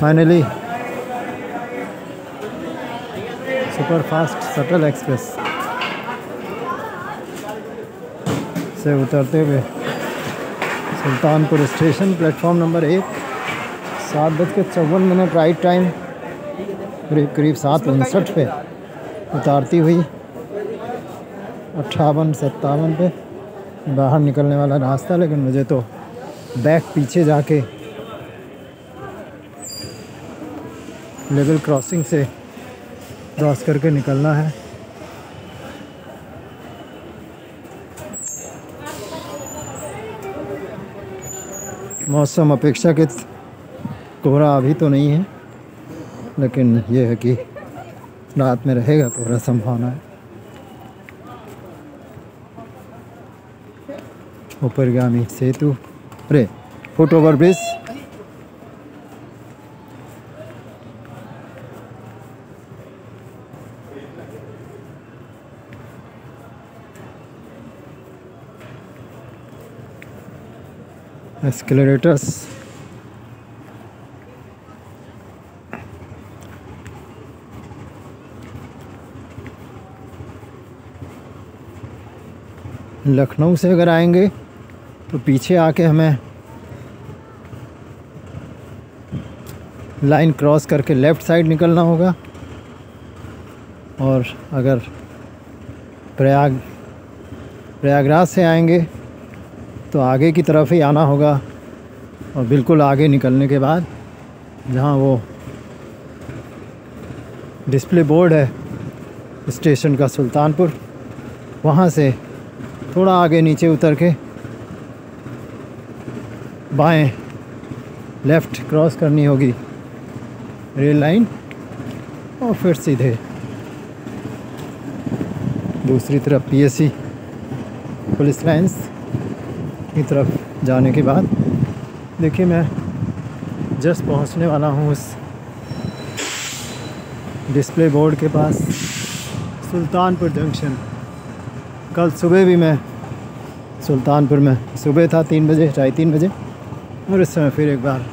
Finally super fast shuttle express से उतरते हुए सुल्तानपुर स्टेशन, प्लेटफॉर्म नंबर एक, सात बज के चौवन मिनट राइट टाइम करीब करीब सात उनसठ पे उतारती हुई, अट्ठावन सत्तावन पे बाहर निकलने वाला रास्ता, लेकिन मुझे तो बैक पीछे जाके लेवल क्रॉसिंग से क्रॉस करके निकलना है। मौसम अपेक्षाकृत कोहरा अभी तो नहीं है, लेकिन यह है कि रात में रहेगा कोहरा संभावना है। ऊपरगामी सेतु, अरे, foot over bridge. Escalators. Lucknow से अगर आएँगे तो पीछे आके हमें लाइन क्रॉस करके लेफ़्ट साइड निकलना होगा। और अगर प्रयाग, प्रयागराज से आएँगे तो आगे की तरफ़ ही आना होगा और बिल्कुल आगे निकलने के बाद जहाँ वो डिस्प्ले बोर्ड है, स्टेशन का सुल्तानपुर, वहाँ से थोड़ा आगे नीचे उतर के बाएँ लेफ़्ट क्रॉस करनी होगी रेल लाइन और फिर सीधे दूसरी तरफ़ पीएससी पुलिस लाइंस। की तरफ़ जाने के बाद, देखिए मैं जस्ट पहुँचने वाला हूँ उस डिस्प्ले बोर्ड के पास, सुल्तानपुर जंक्शन कल सुबह भी मैं सुल्तानपुर में, सुबह था तीन बजे ढाई तीन बजे, और इस समय फिर एक बार